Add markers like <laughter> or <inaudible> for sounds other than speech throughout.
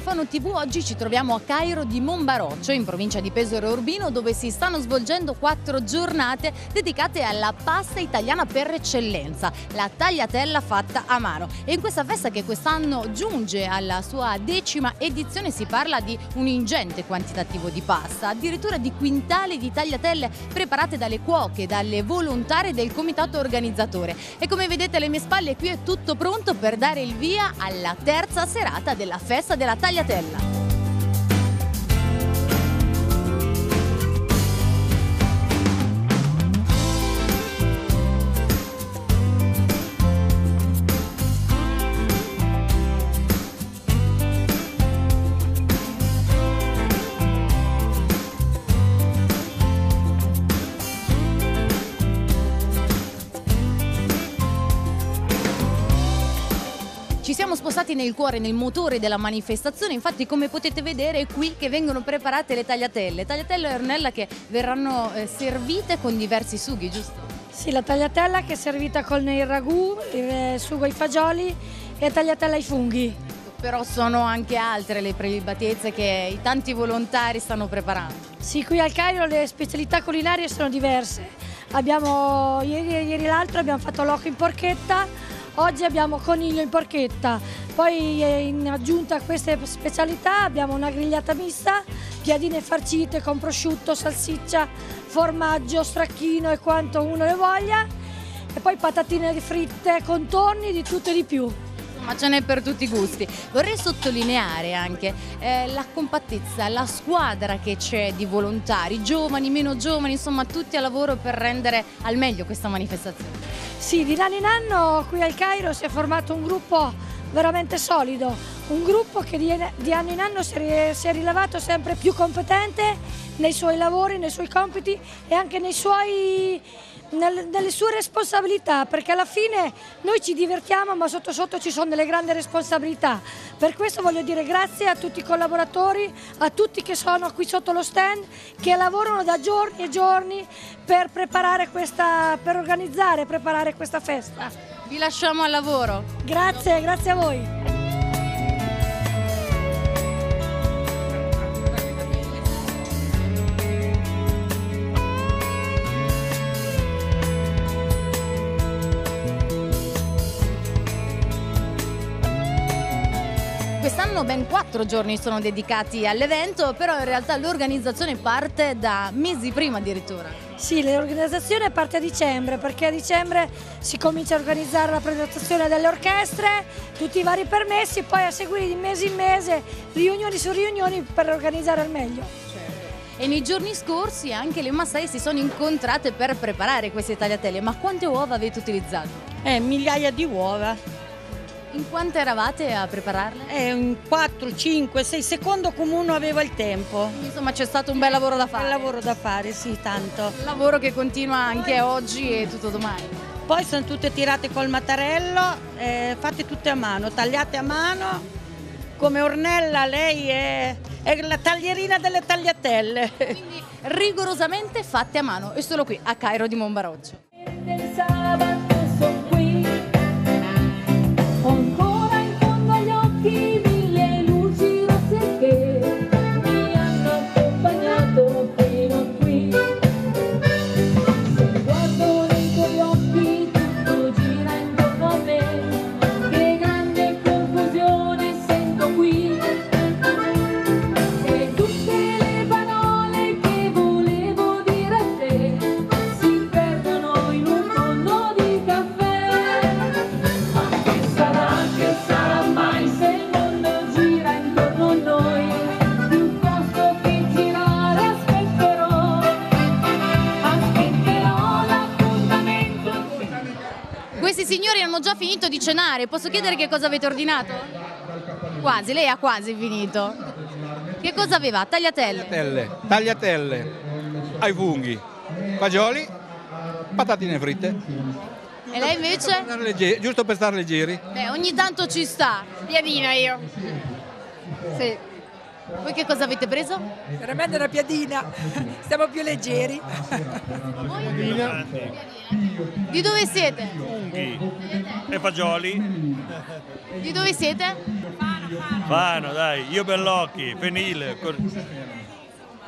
Fano TV, oggi ci troviamo a Cairo di Monbaroccio, in provincia di Pesaro Urbino, dove si stanno svolgendo quattro giornate dedicate alla pasta italiana per eccellenza, la tagliatella fatta a mano. E in questa festa che quest'anno giunge alla sua decima edizione si parla di un ingente quantitativo di pasta, addirittura di quintali di tagliatelle preparate dalle cuoche, dalle volontarie del comitato organizzatore. E come vedete alle mie spalle qui è tutto pronto per dare il via alla terza serata della festa della tagliatella. Ci spostati nel cuore, nel motore della manifestazione, infatti come potete vedere è qui che vengono preparate le tagliatelle, tagliatelle e ornella che verranno eh, servite con diversi sughi, giusto? Sì, la tagliatella che è servita con il ragù, il sugo ai fagioli e la tagliatella ai funghi. Però sono anche altre le prelibatezze che i tanti volontari stanno preparando. Sì, qui al Cairo le specialità culinarie sono diverse. Abbiamo, ieri, ieri l'altro abbiamo fatto l'occhio in porchetta, Oggi abbiamo coniglio in porchetta, poi eh, in aggiunta a queste specialità abbiamo una grigliata mista, piadine farcite con prosciutto, salsiccia, formaggio, stracchino e quanto uno le voglia e poi patatine fritte, contorni, di tutto e di più ma ce n'è per tutti i gusti. Vorrei sottolineare anche eh, la compattezza, la squadra che c'è di volontari, giovani, meno giovani, insomma tutti a lavoro per rendere al meglio questa manifestazione. Sì, di anno in anno qui al Cairo si è formato un gruppo veramente solido, un gruppo che di, anno in anno si è rilevato sempre più competente nei suoi lavori, nei suoi compiti e anche nei suoi nelle sue responsabilità, perché alla fine noi ci divertiamo ma sotto sotto ci sono delle grandi responsabilità. Per questo voglio dire grazie a tutti i collaboratori, a tutti che sono qui sotto lo stand, che lavorano da giorni e giorni per preparare questa, per organizzare e preparare questa festa. Vi lasciamo al lavoro. Grazie, grazie a voi. Quest'anno ben quattro giorni sono dedicati all'evento, però in realtà l'organizzazione parte da mesi prima addirittura. Sì, l'organizzazione parte a dicembre, perché a dicembre si comincia a organizzare la presentazione delle orchestre, tutti i vari permessi, poi a seguire di mese in mese, riunioni su riunioni per organizzare al meglio. E nei giorni scorsi anche le massaie si sono incontrate per preparare queste tagliatelle, ma quante uova avete utilizzato? Eh, migliaia di uova. In quanto eravate a prepararle? Eh, in 4, 5, 6 secondi come uno aveva il tempo. Quindi, insomma c'è stato un bel lavoro da fare. Un bel lavoro da fare, sì, tanto. Un lavoro che continua anche Poi... oggi e tutto domani. Poi sono tutte tirate col mattarello, eh, fatte tutte a mano, tagliate a mano. Come Ornella lei è, è la taglierina delle tagliatelle. Quindi rigorosamente fatte a mano e solo qui a Cairo di Monbaroccio. Cenare, posso chiedere che cosa avete ordinato? Quasi, lei ha quasi finito. Che cosa aveva? Tagliatelle? Tagliatelle, tagliatelle ai funghi, fagioli, patatine fritte. E lei invece? Giusto per stare leggeri. Beh, ogni tanto ci sta. Piadina io. Sì. Voi che cosa avete preso? Veramente una piadina, stiamo più leggeri. Piadina. Di dove siete? Funghi e fagioli. Di dove siete? Fano. Fano, dai, io Bellocchi, Penile.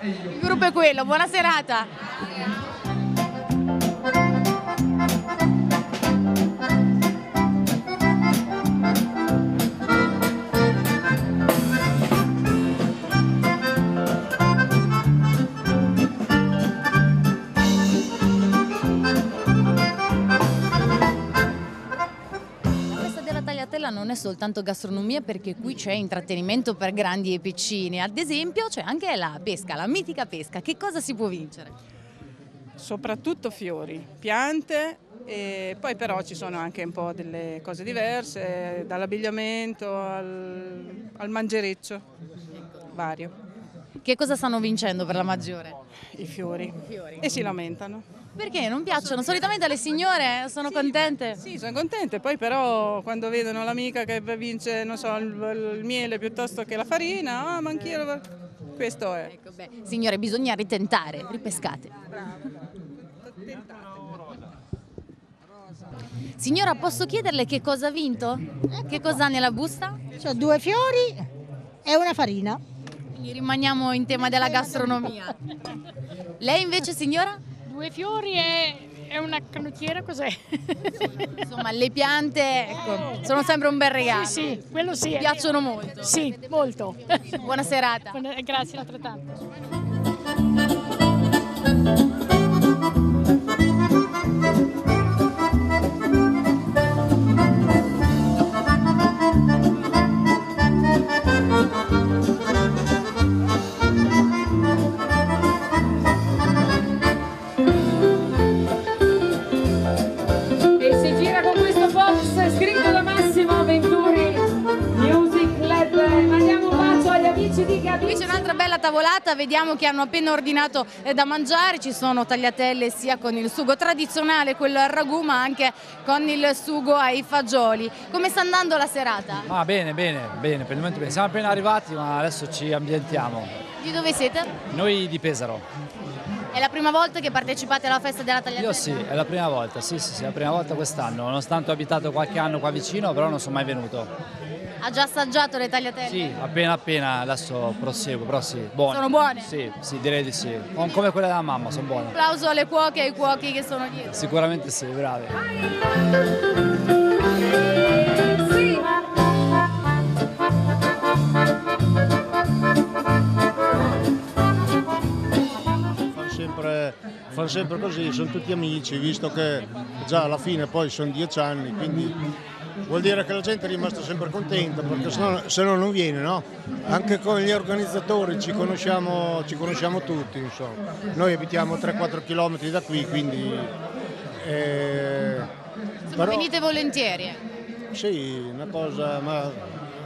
Il gruppo è quello, buona serata. Non è soltanto gastronomia perché qui c'è intrattenimento per grandi e piccini, ad esempio c'è anche la pesca, la mitica pesca, che cosa si può vincere? soprattutto fiori, piante e poi però ci sono anche un po' delle cose diverse, dall'abbigliamento al, al mangereccio, vario, Che cosa stanno vincendo per la maggiore? i fiori. E si lamentano. Perché non piacciono? Solitamente alle signore sono contente. Sì, sono contente, poi però quando vedono l'amica che vince, non so, il, il miele piuttosto che la farina, ah ma anch'io, lo- questo è. Ecco, beh, signore, bisogna ritentare, ripescate. Signora, posso chiederle che cosa ha vinto? Che cosa ha nella busta? C'ho due fiori e una farina. Quindi rimaniamo in tema della gastronomia. <laughs> Lei invece, signora? Due fiori e, e una canottiera, cos'è? Insomma, le piante ecco, sono sempre un bel regalo. Sì, sì, quello sì. Mi piacciono molto. Sì, molto. Buona serata. Grazie altrettanto. Qui c'è un'altra bella tavolata, vediamo che hanno appena ordinato eh, da mangiare, ci sono tagliatelle sia con il sugo tradizionale, quello al ragù, ma anche con il sugo ai fagioli. Come sta andando la serata? Ah, bene, bene, bene, per il momento bene. Siamo appena arrivati, ma adesso ci ambientiamo. Di dove siete? Noi di Pesaro. È la prima volta che partecipate alla festa della tagliatella? Io sì, è la prima volta, sì, sì, sì, è la prima volta quest'anno. Nonostante ho abitato qualche anno qua vicino, però non sono mai venuto. Ha già assaggiato le tagliatelle? Sì, appena appena, adesso proseguo, però sì, buone. Sono buone? Sì, sì, direi di sì. Com- Come quelle della mamma, sono buone. Applauso alle cuoche e ai cuochi che sono dietro. Sicuramente sì, bravi. fanno sempre, fanno sempre così, sono tutti amici, visto che già alla fine poi sono dieci anni, quindi vuol dire che la gente è rimasta sempre contenta, perché se no, se no non viene, no? Anche con gli organizzatori ci conosciamo, ci conosciamo tutti, insomma. Noi abitiamo 3-4 km da qui, quindi... eh, però- venite volentieri. eh. sì, una cosa, ma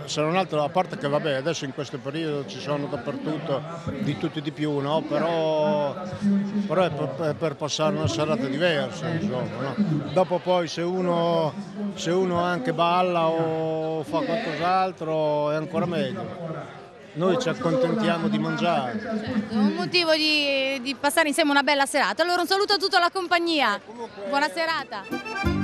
se non altro, a parte che vabbè, adesso in questo periodo ci sono dappertutto di tutto e di più, no? Però, però è per, per- passare una serata diversa, insomma, no? Dopo poi se uno, se uno anche balla o fa qualcos'altro è ancora meglio. Noi ci accontentiamo di mangiare. Un motivo di, di passare insieme una bella serata. Allora un saluto a tutta la compagnia. Buona serata.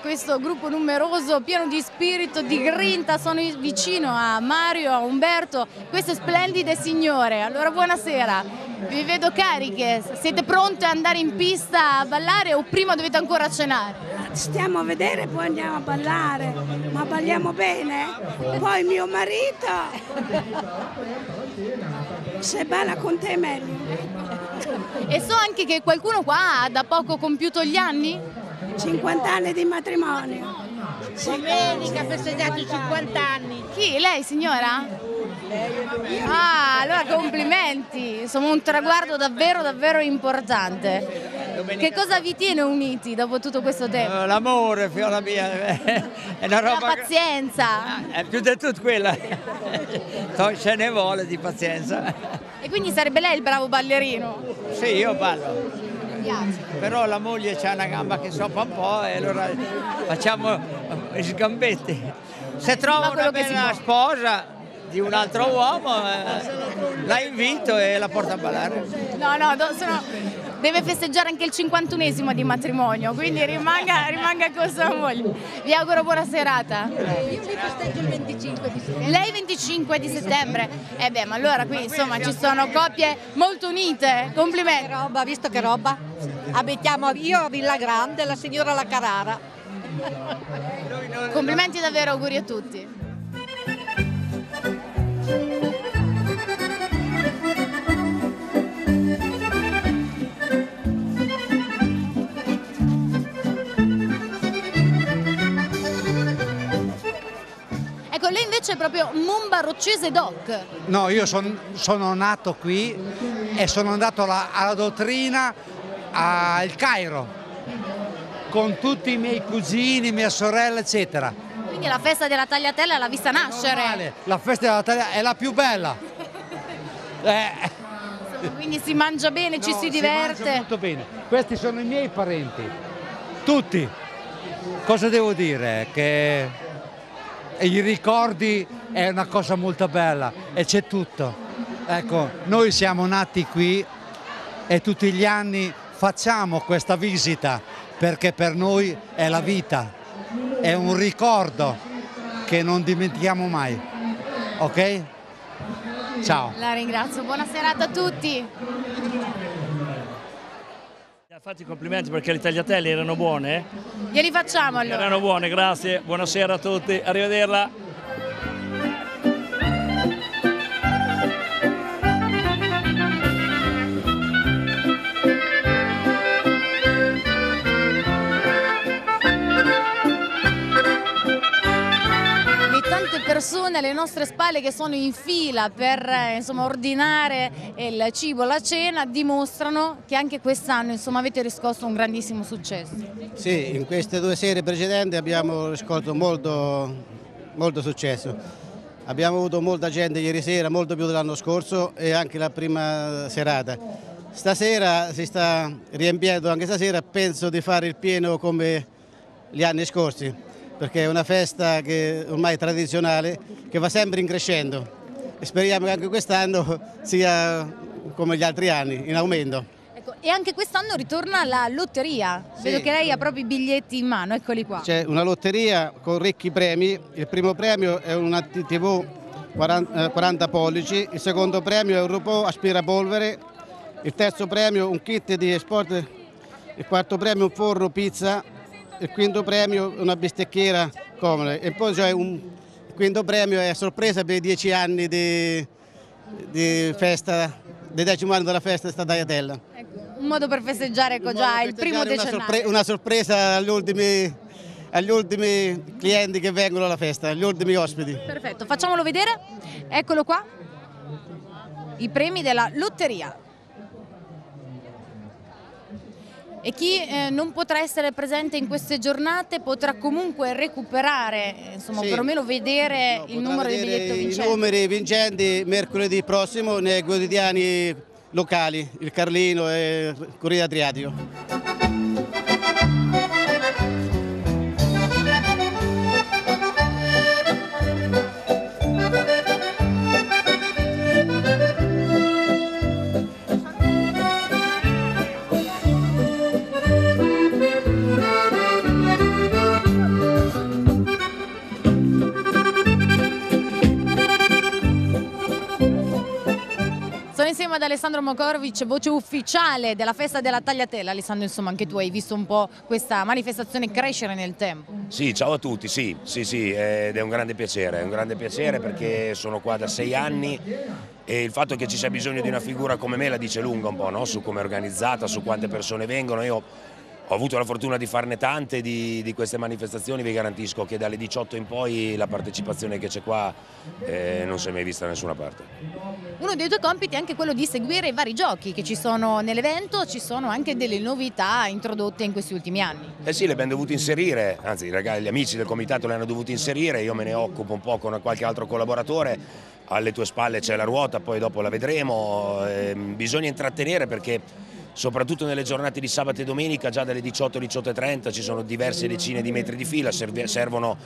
Questo gruppo numeroso, pieno di spirito, di grinta. Sono vicino a Mario, a Umberto, queste splendide signore. Allora buonasera, vi vedo cariche. Siete pronte ad andare in pista a ballare o prima dovete ancora cenare? Stiamo a vedere, poi andiamo a ballare, ma balliamo bene. Poi mio marito, se balla con te è meglio. E so anche che qualcuno qua ha da poco compiuto gli anni? 50 anni di matrimonio. Domenica ha festeggiato i 50 anni. Chi? Lei signora? Ah, allora complimenti, insomma un traguardo davvero davvero importante. Che cosa vi tiene uniti dopo tutto questo tempo? Eh, L'amore, fiola mia, è una La roba... che- pazienza. È più di tutto quella. Ce ne vuole di pazienza. E quindi sarebbe lei il bravo ballerino? Sì, io ballo. Però la moglie c'ha una gamba che soppa un po' e allora facciamo eh, sgambetti. Se trovo una bella sposa di un altro uomo, eh, la invito e la porto a ballare. No, no, sono- deve festeggiare anche il 51esimo di matrimonio, quindi rimanga, rimanga con sua moglie. Vi auguro buona serata. Io vi festeggio il 25 di settembre. Lei 25 di settembre? Eh beh, ma allora qui insomma ci sono coppie molto unite, complimenti. Che roba, visto che roba? Abitiamo io a Villa Grande, la signora La Carrara. Complimenti davvero, auguri a tutti. Invece proprio Monbaroccese Doc. No, io son- sono nato qui e sono andato alla, alla dottrina al Cairo con tutti i miei cugini, mia sorella, eccetera. Quindi la festa della tagliatella l'ha vista nascere. La festa della Taglia è la più bella. Eh, quindi si mangia bene, ci no, si mangia diverte. molto bene. Questi sono i miei parenti, tutti. Cosa devo dire? Che i ricordi è una cosa molto bella e c'è tutto. Ecco, noi siamo nati qui e tutti gli anni facciamo questa visita perché per noi è la vita, è un ricordo che non dimentichiamo mai. Ok? Ciao. La ringrazio, buona serata a tutti. Fatti i complimenti perché le tagliatelle erano buone. Glieli facciamo allora. Erano buone, grazie. Buonasera a tutti, arrivederla. Persone alle nostre spalle che sono in fila per eh, insomma, ordinare il cibo, la cena, dimostrano che anche quest'anno avete riscosso un grandissimo successo. Sì, in queste due sere precedenti abbiamo riscosso molto, molto successo. Abbiamo avuto molta gente ieri sera, molto più dell'anno scorso e anche la prima serata. Stasera si sta riempiendo, anche stasera penso di fare il pieno come gli anni scorsi, perché è una festa che ormai è tradizionale, che va sempre in crescendo e speriamo che anche quest'anno sia come gli altri anni, in aumento. Ecco, e anche quest'anno ritorna la lotteria. Vedo che lei ha proprio i biglietti in mano, eccoli qua. C'è una lotteria con ricchi premi, il primo premio è una TV 40, eh, 40 pollici, il secondo premio è un RuPo aspirapolvere, il terzo premio un kit di sport, il quarto premio un forno pizza, il quinto premio una bistecchiera comoda e poi c'è un quinto premio è a sorpresa per i dieci anni di, di festa, dei decimo anno della festa di sta tagliatella. Un modo per festeggiare ecco, già il primo Una, decennale. sorpre- una sorpresa agli ultimi, agli ultimi clienti che vengono alla festa, agli ultimi ospiti. Perfetto, facciamolo vedere. Eccolo qua. I premi della lotteria. E chi eh, non potrà essere presente in queste giornate potrà comunque recuperare, eh, insomma, Sì. perlomeno vedere il numero di Vedere biglietto I vincente. numeri vincenti mercoledì prossimo nei quotidiani locali, il Carlino e il Corriere Adriatico. Insieme ad Alessandro Mokorovic, voce ufficiale della festa della tagliatella. Alessandro, insomma, anche tu hai visto un po' questa manifestazione crescere nel tempo. Sì, ciao a tutti, sì, sì, sì, ed è un grande piacere, è un grande piacere perché sono qua da sei anni e il fatto che ci sia bisogno di una figura come me la dice lunga un po', no? su come è organizzata, su quante persone vengono. Io Ho avuto la fortuna di farne tante di, di queste manifestazioni, vi garantisco che dalle 18 in poi la partecipazione che c'è qua eh, non si è mai vista da nessuna parte. Uno dei tuoi compiti è anche quello di seguire i vari giochi che ci sono nell'evento, ci sono anche delle novità introdotte in questi ultimi anni. Eh sì, le abbiamo dovute inserire, anzi ragazzi, gli amici del comitato le hanno dovute inserire, io me ne occupo un po' con qualche altro collaboratore, alle tue spalle c'è la ruota, poi dopo la vedremo, eh, bisogna intrattenere perché soprattutto nelle giornate di sabato e domenica già dalle 18 alle 18.30 ci sono diverse decine di metri di fila, servono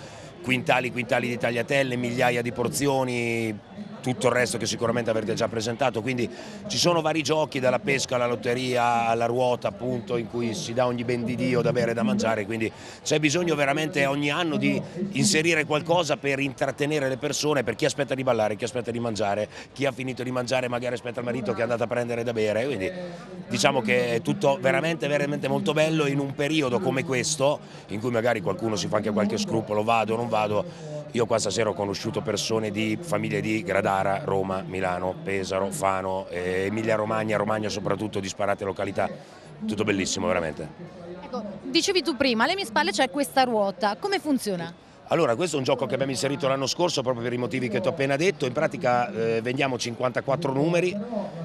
quintali quintali di tagliatelle, migliaia di porzioni, tutto il resto che sicuramente avrete già presentato, quindi ci sono vari giochi dalla pesca alla lotteria alla ruota appunto in cui si dà ogni ben di Dio da bere e da mangiare, quindi c'è bisogno veramente ogni anno di inserire qualcosa per intrattenere le persone, per chi aspetta di ballare, chi aspetta di mangiare, chi ha finito di mangiare magari aspetta il marito che è andato a prendere da bere, quindi diciamo che è tutto veramente, veramente molto bello in un periodo come questo in cui magari qualcuno si fa anche qualche scrupolo, vado o non vado, io qua stasera ho conosciuto persone di famiglie di Gradara, Roma, Milano, Pesaro, Fano, eh, Emilia Romagna, Romagna soprattutto, disparate località, tutto bellissimo veramente. Ecco, dicevi tu prima, alle mie spalle c'è questa ruota, come funziona? Allora, questo è un gioco che abbiamo inserito l'anno scorso proprio per i motivi che ti ho appena detto. In pratica eh, vendiamo 54 numeri,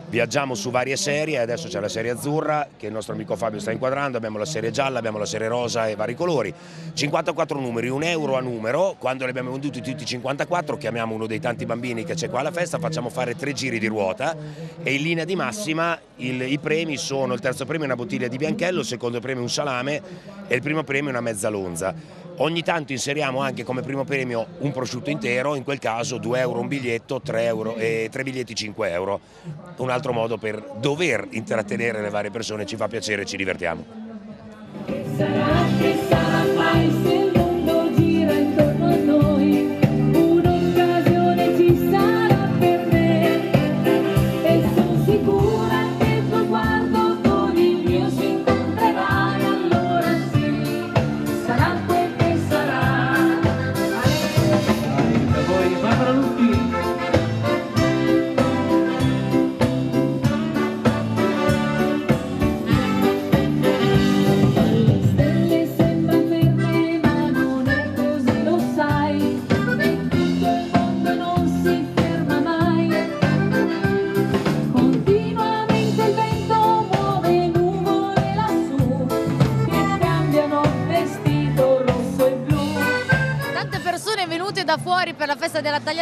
viaggiamo su varie serie, adesso c'è la serie azzurra che il nostro amico Fabio sta inquadrando, abbiamo la serie gialla, abbiamo la serie rosa e vari colori. 54 numeri, un euro a numero, quando li abbiamo venduti tutti 54 chiamiamo uno dei tanti bambini che c'è qua alla festa, facciamo fare tre giri di ruota e in linea di massima il, i premi sono il terzo premio una bottiglia di bianchello, il secondo premio un salame e il primo premio una mezza lonza. Ogni tanto inseriamo anche come primo premio un prosciutto intero, in quel caso 2 euro un biglietto, 3, euro, e 3 biglietti 5 euro. Un altro modo per dover intrattenere le varie persone, ci fa piacere, ci divertiamo.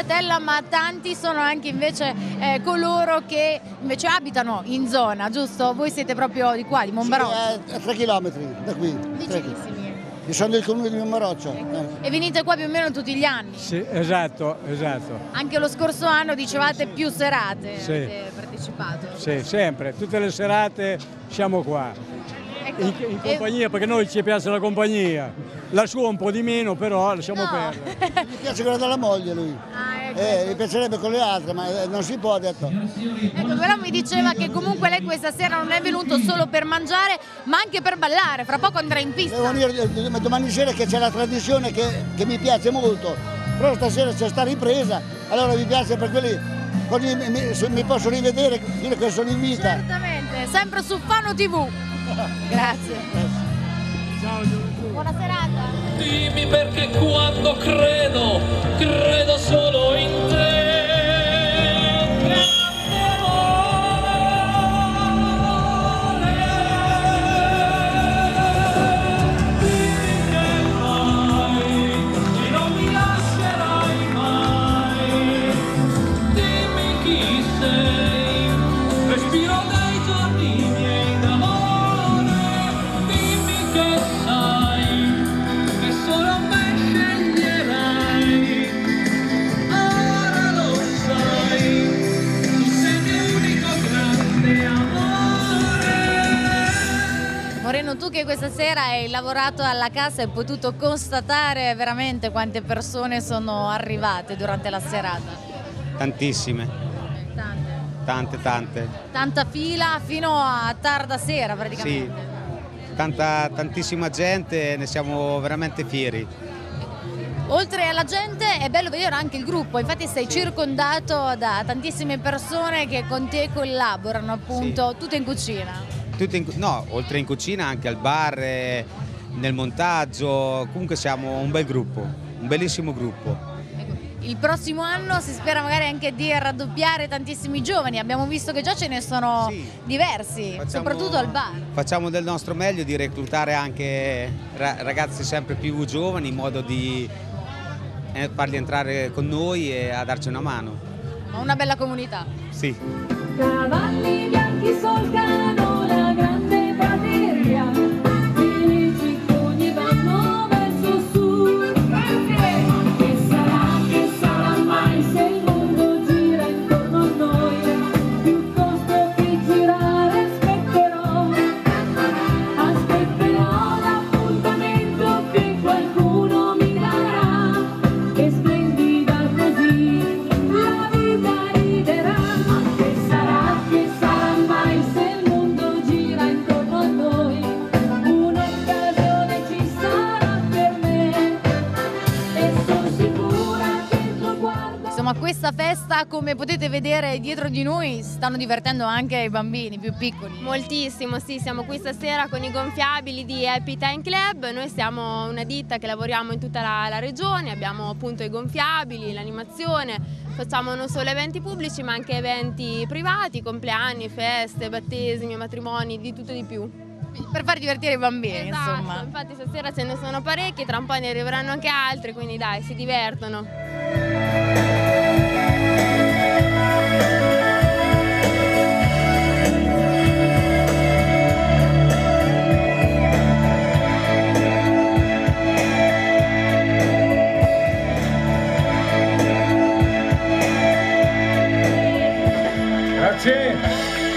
Tagliatella, ma tanti sono anche invece eh, coloro che invece abitano in zona, giusto? Voi siete proprio di qua, di Monbaroccio. Sì, a 3 km da qui. Vicinissimi. Io sono del comune di Monbaroccio. E venite qua più o meno tutti gli anni. Sì, esatto, esatto. Anche lo scorso anno dicevate più serate Sì. avete partecipato. Sì, sempre, tutte le serate siamo qua. In, in compagnia, perché noi ci piace la compagnia. La sua un po' di meno, però lasciamo No. perdere. <laughs> Mi piace quella della moglie lui. Ah, ecco. Eh, mi piacerebbe con le altre, ma eh, non si può, ha detto. Ecco, però mi diceva che comunque lei questa sera non è venuto solo per mangiare, ma anche per ballare. Fra poco andrà in pista. Devo dire eh, domani sera che c'è la tradizione che, che mi piace molto, però stasera c'è sta ripresa, allora mi piace per quelli, così mi, mi- mi posso rivedere a che sono in vita. Certamente, sempre su Fano TV. Grazie. Buona serata. Dimmi perché quando credo, credo solo in te. Lavorato alla casa hai potuto constatare veramente quante persone sono arrivate durante la serata. Tantissime, Tante. tante, tante. Tanta fila fino a tarda sera Sì, praticamente. tanta, tantissima gente, ne siamo veramente fieri. Oltre alla gente è bello vedere anche il gruppo, infatti sei circondato da tantissime persone che con te collaborano appunto, tutte in cucina. Tutto in- no, oltre in cucina anche al bar, eh, nel montaggio, comunque siamo un bel gruppo, un bellissimo gruppo. Il prossimo anno si spera magari anche di raddoppiare tantissimi giovani. Abbiamo visto che già ce ne sono diversi, soprattutto al bar. Facciamo del nostro meglio di reclutare anche ra- ragazzi sempre più giovani in modo di eh, farli entrare con noi e a darci una mano. Ma Una bella comunità. Sì. Cavalli bianchi la Insomma, questa festa, come potete vedere dietro di noi, stanno divertendo anche i bambini più piccoli. Moltissimo, sì, siamo qui stasera con i gonfiabili di Happy Time Club, noi siamo una ditta che lavoriamo in tutta la, la regione, abbiamo appunto i gonfiabili, l'animazione, facciamo non solo eventi pubblici ma anche eventi privati, compleanni, feste, battesimi, matrimoni, di tutto e di più. Per far divertire i bambini, Esatto, insomma. infatti stasera ce ne sono parecchi, tra un po' ne arriveranno anche altri, quindi dai, si divertono.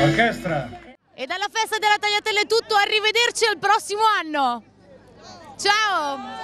Orchestra. E dalla festa della tagliatella è tutto, arrivederci al prossimo anno. Ciao!